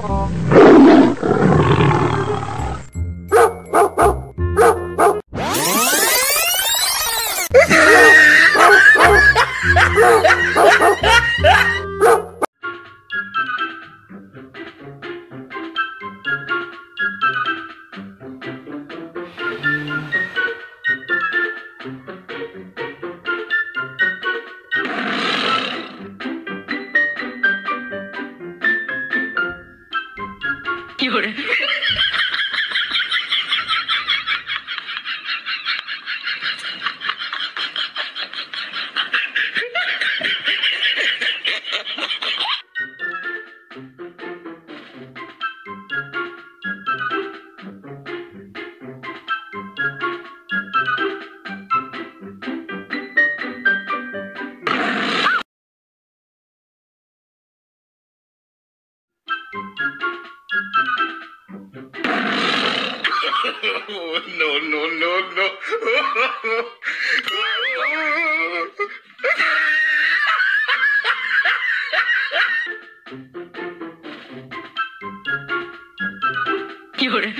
Ha ha ha! 有人。No, no, no, no. Llora.